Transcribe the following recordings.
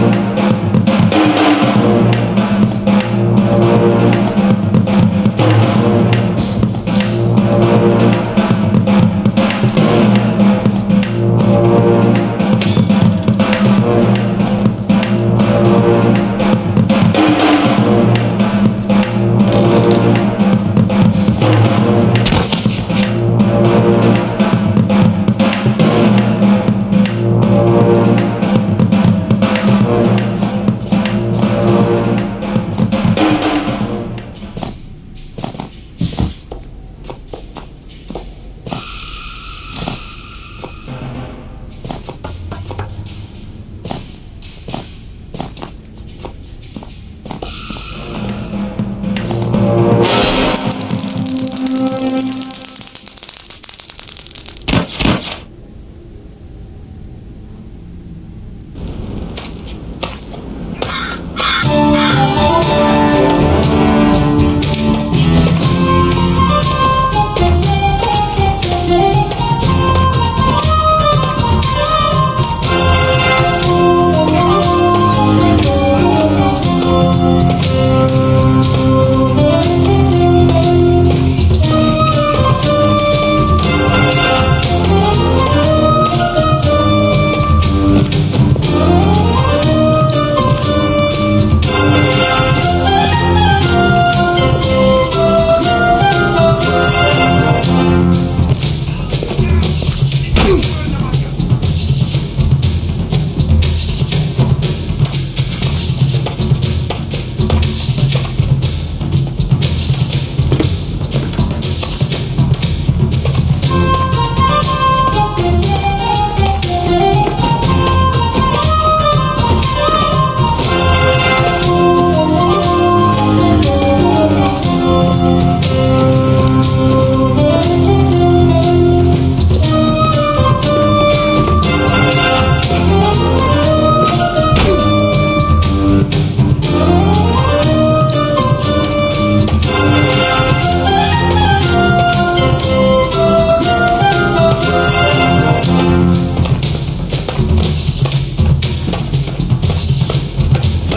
Lord.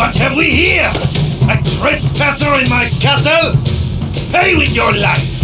What have we here? A trespasser in my castle? Pay with your life!